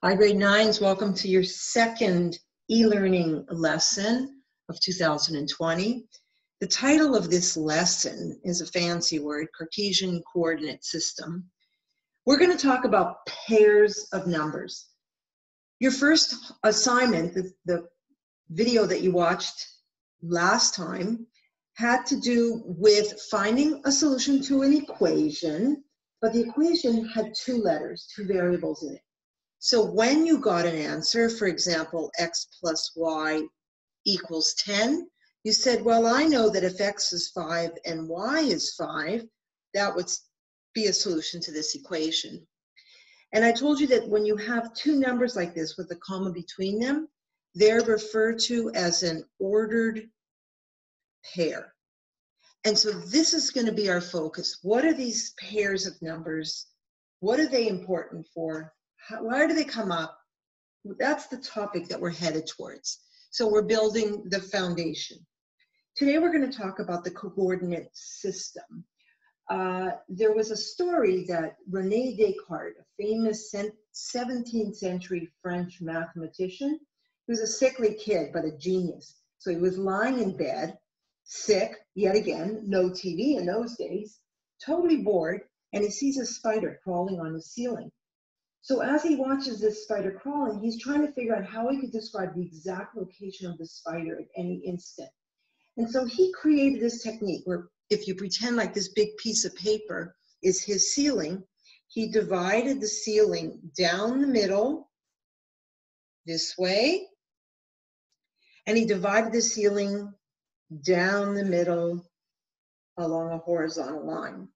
Hi, grade nines. Welcome to your second e-learning lesson of 2020. The title of this lesson is a fancy word, Cartesian Coordinate System. We're going to talk about pairs of numbers. Your first assignment, the, the video that you watched last time, had to do with finding a solution to an equation, but the equation had two letters, two variables in it. So when you got an answer, for example, x plus y equals 10, you said, well, I know that if x is 5 and y is 5, that would be a solution to this equation. And I told you that when you have two numbers like this with a comma between them, they're referred to as an ordered pair. And so this is going to be our focus. What are these pairs of numbers? What are they important for? How, why do they come up? That's the topic that we're headed towards. So we're building the foundation. Today we're going to talk about the coordinate system. Uh, there was a story that Rene Descartes, a famous 17th century French mathematician, he was a sickly kid, but a genius. So he was lying in bed, sick, yet again, no TV in those days, totally bored, and he sees a spider crawling on the ceiling. So as he watches this spider crawling, he's trying to figure out how he could describe the exact location of the spider at any instant. And so he created this technique where if you pretend like this big piece of paper is his ceiling, he divided the ceiling down the middle this way, and he divided the ceiling down the middle along a horizontal line.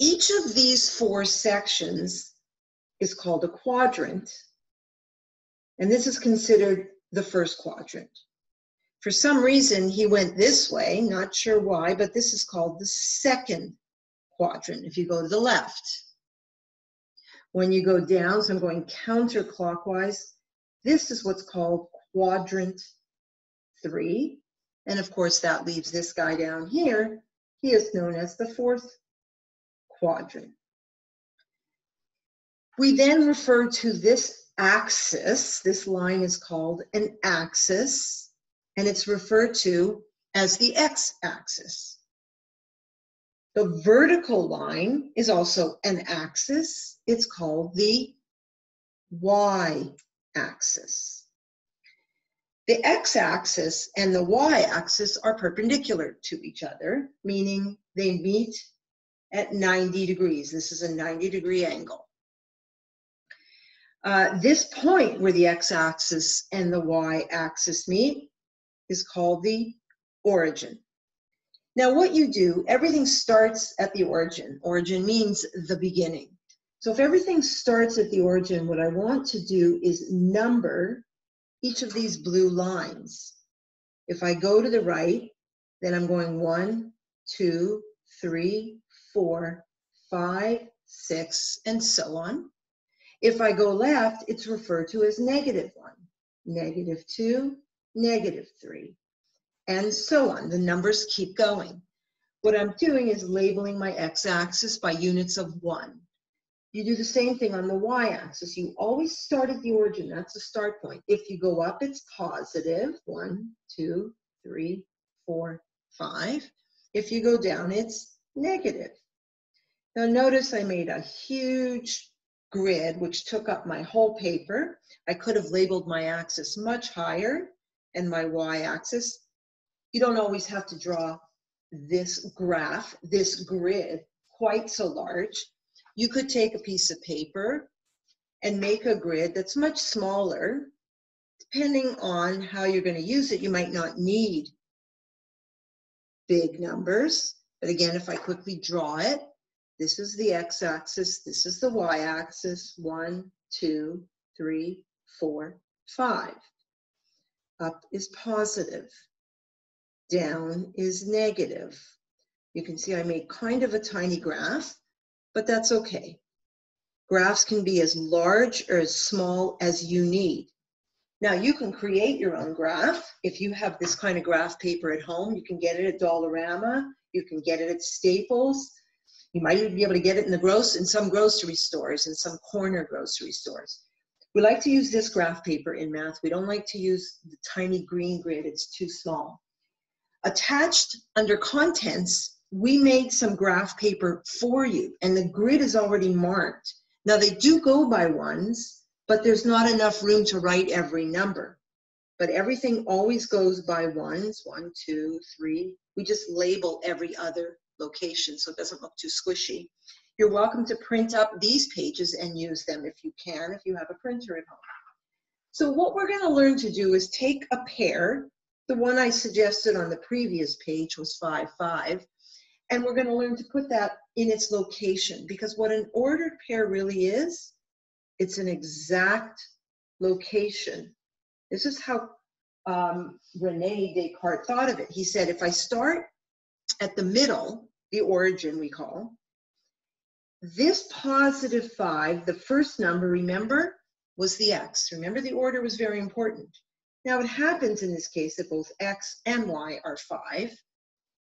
Each of these four sections is called a quadrant. And this is considered the first quadrant. For some reason, he went this way, not sure why, but this is called the second quadrant if you go to the left. When you go down, so I'm going counterclockwise, this is what's called quadrant three. And of course, that leaves this guy down here. He is known as the fourth quadrant. We then refer to this axis, this line is called an axis, and it's referred to as the x-axis. The vertical line is also an axis. It's called the y-axis. The x-axis and the y-axis are perpendicular to each other, meaning they meet at 90 degrees. This is a 90 degree angle. Uh, this point where the x-axis and the y-axis meet is called the origin. Now what you do, everything starts at the origin. Origin means the beginning. So if everything starts at the origin, what I want to do is number each of these blue lines. If I go to the right, then I'm going one, two, three, four, five, six, and so on. If I go left, it's referred to as negative one, negative two, negative three, and so on. The numbers keep going. What I'm doing is labeling my x-axis by units of one. You do the same thing on the y-axis. You always start at the origin. That's the start point. If you go up, it's positive. One, two, three, four, five. If you go down, it's negative. Now notice I made a huge grid, which took up my whole paper. I could have labeled my axis much higher and my y-axis. You don't always have to draw this graph, this grid, quite so large. You could take a piece of paper and make a grid that's much smaller. Depending on how you're going to use it, you might not need big numbers. But again, if I quickly draw it, this is the x-axis, this is the y-axis, one, two, three, four, five. Up is positive, down is negative. You can see I made kind of a tiny graph, but that's okay. Graphs can be as large or as small as you need. Now you can create your own graph. If you have this kind of graph paper at home, you can get it at Dollarama, you can get it at Staples, you might even be able to get it in the gross in some grocery stores, in some corner grocery stores. We like to use this graph paper in math. We don't like to use the tiny green grid, it's too small. Attached under contents, we made some graph paper for you, and the grid is already marked. Now, they do go by ones, but there's not enough room to write every number. But everything always goes by ones, one, two, three. We just label every other location so it doesn't look too squishy. You're welcome to print up these pages and use them if you can, if you have a printer at home. So what we're gonna learn to do is take a pair, the one I suggested on the previous page was 5, 5, and we're gonna learn to put that in its location because what an ordered pair really is, it's an exact location. This is how um, Rene Descartes thought of it. He said, if I start at the middle, the origin we call, this positive 5, the first number, remember, was the x. Remember, the order was very important. Now, it happens in this case that both x and y are 5.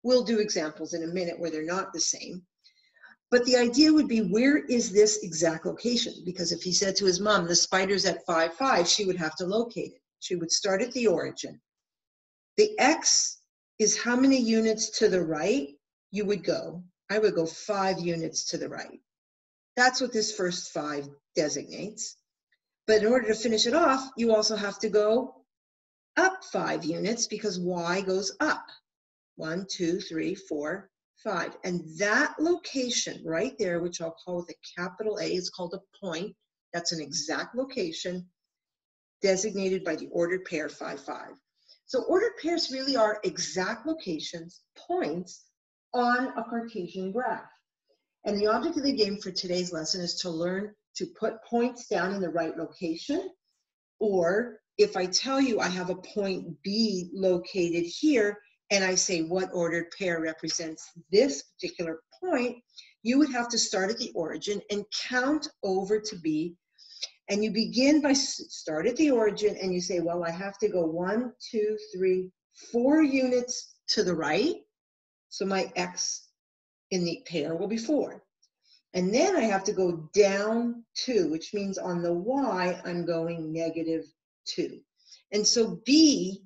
We'll do examples in a minute where they're not the same. But the idea would be, where is this exact location? Because if he said to his mom, the spider's at 5, 5, she would have to locate it. She would start at the origin. The x is how many units to the right you would go. I would go five units to the right. That's what this first five designates. But in order to finish it off, you also have to go up five units because y goes up. One, two, three, four, five. And that location right there, which I'll call with a capital A, is called a point. That's an exact location designated by the ordered pair 5, 5. So ordered pairs really are exact locations, points, on a Cartesian graph. And the object of the game for today's lesson is to learn to put points down in the right location. Or if I tell you I have a point B located here, and I say what ordered pair represents this particular point, you would have to start at the origin and count over to B. And you begin by start at the origin and you say, well, I have to go one, two, three, four units to the right. So my X in the pair will be four. And then I have to go down two, which means on the Y, I'm going negative two. And so B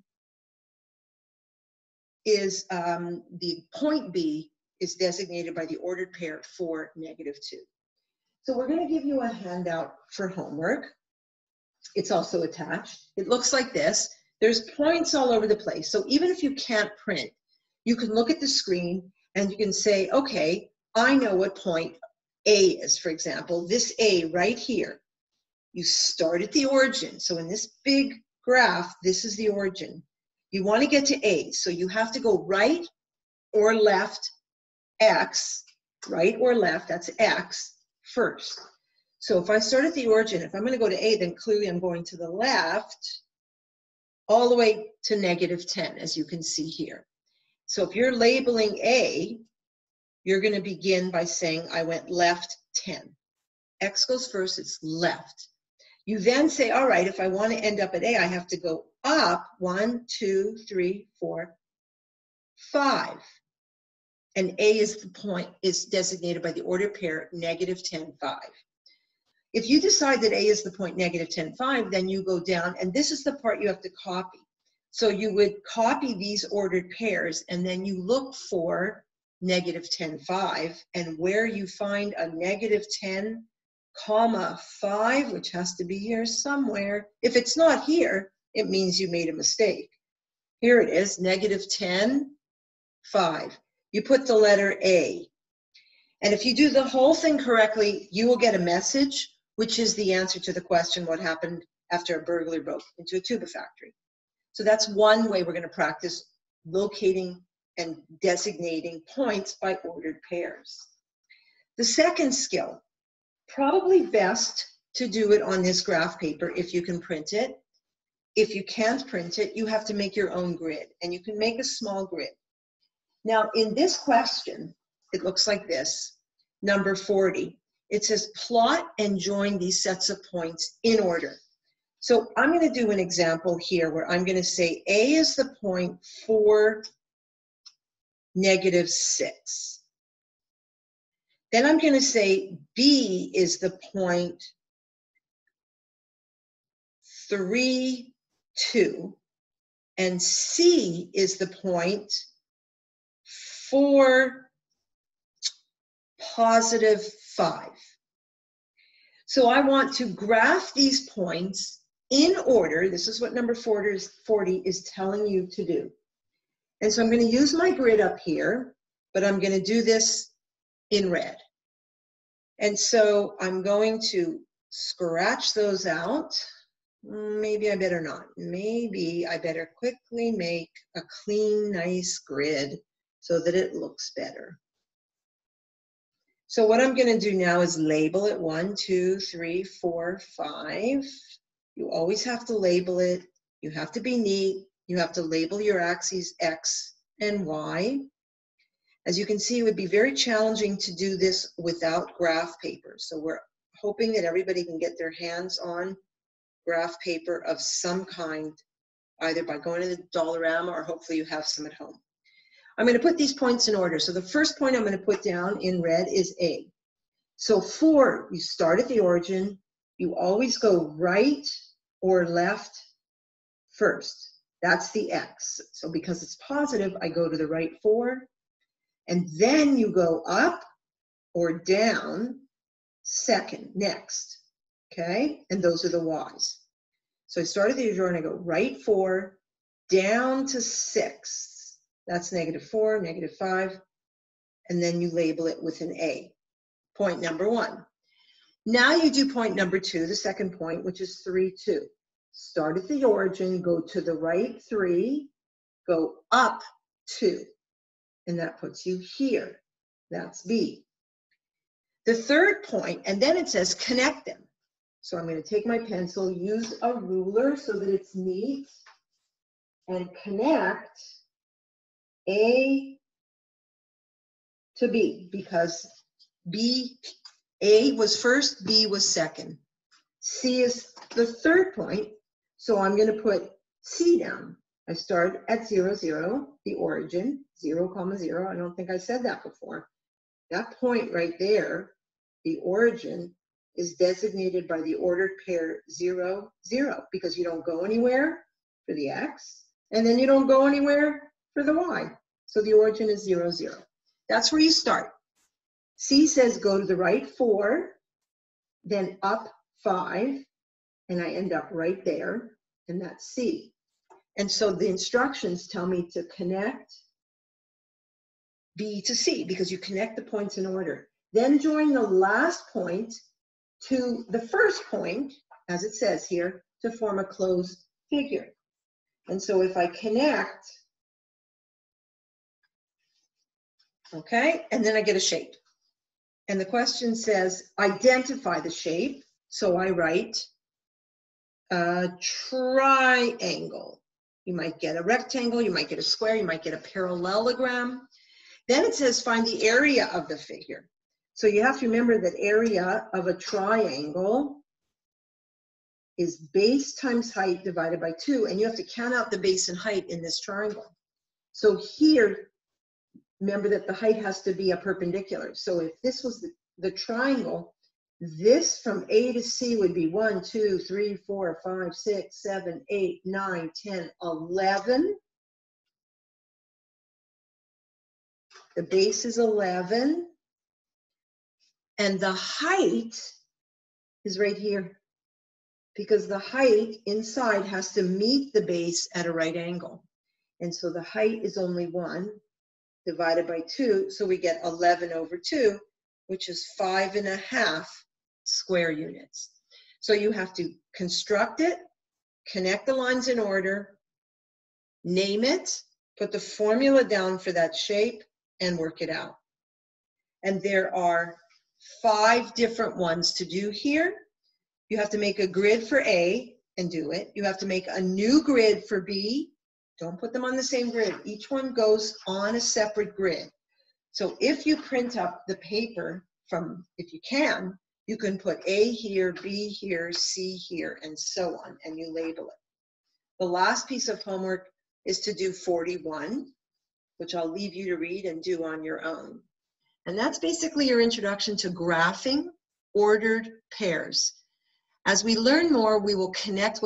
is, um, the point B is designated by the ordered pair for negative two. So we're gonna give you a handout for homework. It's also attached. It looks like this. There's points all over the place. So even if you can't print, you can look at the screen and you can say, okay, I know what point A is, for example. This A right here, you start at the origin. So in this big graph, this is the origin. You want to get to A, so you have to go right or left X, right or left, that's X, first. So if I start at the origin, if I'm going to go to A, then clearly I'm going to the left all the way to negative 10, as you can see here. So if you're labeling A, you're going to begin by saying, I went left 10. X goes first, it's left. You then say, all right, if I want to end up at A, I have to go up one, two, three, four, five. And A is the point, is designated by the order pair negative 10, 5. If you decide that A is the point negative 10, 5, then you go down, and this is the part you have to copy. So you would copy these ordered pairs and then you look for negative 10, 5. And where you find a negative 10, comma 5, which has to be here somewhere. If it's not here, it means you made a mistake. Here it is, negative 10, 5. You put the letter A. And if you do the whole thing correctly, you will get a message, which is the answer to the question, what happened after a burglar broke into a tuba factory. So that's one way we're going to practice locating and designating points by ordered pairs. The second skill, probably best to do it on this graph paper if you can print it. If you can't print it, you have to make your own grid, and you can make a small grid. Now, in this question, it looks like this, number 40. It says plot and join these sets of points in order. So I'm going to do an example here where I'm going to say A is the point for negative 6. Then I'm going to say B is the point 3, 2. And C is the point for positive 5. So I want to graph these points in order. This is what number 40 is, 40 is telling you to do. And so I'm going to use my grid up here, but I'm going to do this in red. And so I'm going to scratch those out. Maybe I better not. Maybe I better quickly make a clean, nice grid so that it looks better. So what I'm going to do now is label it one, two, three, four, five. You always have to label it. You have to be neat. You have to label your axes X and Y. As you can see, it would be very challenging to do this without graph paper. So we're hoping that everybody can get their hands on graph paper of some kind, either by going to the Dollarama or hopefully you have some at home. I'm going to put these points in order. So the first point I'm going to put down in red is A. So four, you start at the origin. You always go right or left first. That's the X. So because it's positive, I go to the right four. And then you go up or down second, next. Okay? And those are the Y's. So I start at the origin I go right four, down to six. That's negative four, negative five. And then you label it with an A. Point number one. Now you do point number two, the second point, which is three, two. Start at the origin, go to the right three, go up two, and that puts you here. That's B. The third point, and then it says connect them. So I'm going to take my pencil, use a ruler so that it's neat, and connect A to B because B, A was first, B was second. C is the third point, so I'm going to put C down. I start at zero, zero, the origin, zero comma zero. I don't think I said that before. That point right there, the origin, is designated by the ordered pair zero, zero, because you don't go anywhere for the X, and then you don't go anywhere for the Y. So the origin is zero, zero. That's where you start. C says go to the right four, then up five, and I end up right there and that's C. And so the instructions tell me to connect B to C because you connect the points in order. Then join the last point to the first point, as it says here, to form a closed figure. And so if I connect, okay, and then I get a shape. And the question says, identify the shape. So I write a triangle. You might get a rectangle, you might get a square, you might get a parallelogram. Then it says find the area of the figure. So you have to remember that area of a triangle is base times height divided by two, and you have to count out the base and height in this triangle. So here, remember that the height has to be a perpendicular. So if this was the, the triangle, this from A to C would be 1, 2, 3, 4, 5, 6, 7, 8, 9, 10, 11. The base is 11. And the height is right here because the height inside has to meet the base at a right angle. And so the height is only 1 divided by 2, so we get 11 over 2, which is five and a half square units. So you have to construct it, connect the lines in order, name it, put the formula down for that shape, and work it out. And there are five different ones to do here. You have to make a grid for A and do it. You have to make a new grid for B. Don't put them on the same grid. Each one goes on a separate grid. So if you print up the paper from, if you can, you can put A here, B here, C here, and so on, and you label it. The last piece of homework is to do 41, which I'll leave you to read and do on your own. And that's basically your introduction to graphing ordered pairs. As we learn more, we will connect what